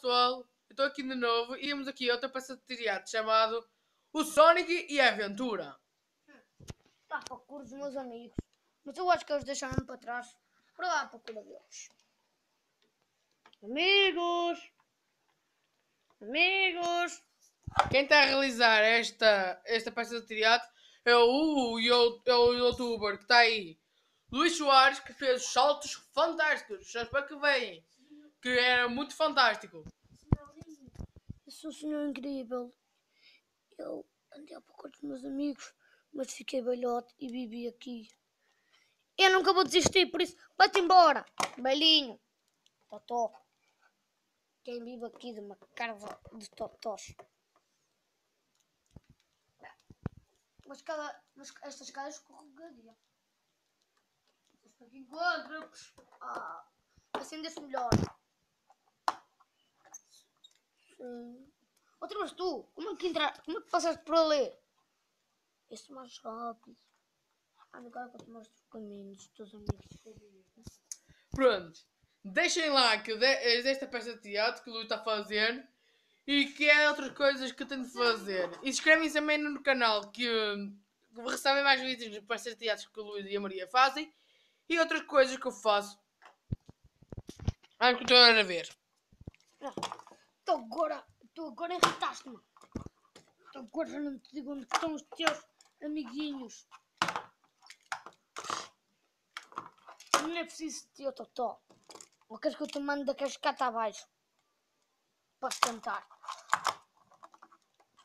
pessoal, eu estou aqui de novo e temos aqui outra peça de teatro chamado O Sonic e a Aventura. Está à procura dos meus amigos. Mas eu acho que eles deixaram-me para trás. Para lá à procura deles. Amigos! Amigos! Quem está a realizar esta, esta peça de teatro é o, é o youtuber que está aí, Luís Soares, que fez saltos fantásticos. Já espero que veem, que era muito fantástico. Eu sou o senhor incrível. Eu andei à procura dos meus amigos, mas fiquei velhote e vivi aqui. Eu nunca vou desistir, por isso vai-te embora, velhinho. Totó. Quem vive aqui de uma casa de totós. Mas, cada, mas esta escada é escorregadia. Espero que encontre. Ah, assim melhor. Outra vez tu, como é que entra, como é que passaste por ali? Isso mais rápido. Ah, agora que eu te mostro os caminhos dos teus amigos. Pronto, deixem lá que de, desta peça de teatro que o Luís está a fazer e que é outras coisas que eu tenho de fazer. E inscrevem-se também no canal que uh, recebem mais vídeos de peças de teatro que o Luís e a Maria fazem e outras coisas que eu faço. Vamos continuar a ver. Tu agora, tu agora irritaste-me. Agora não te digo onde estão os teus amiguinhos. Não é preciso de teu totó. Ou queres que eu te mande da cascata abaixo? Para tentar.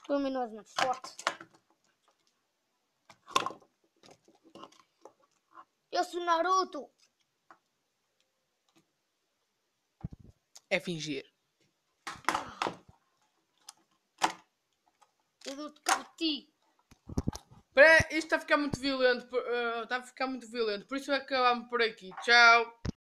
Tu não és muito forte. Eu sou Naruto. É fingir. Eu dou-te cabo de ti. Espera, isto está a ficar muito violento. uh, está a ficar muito violento. Por isso acabamos por aqui. Tchau.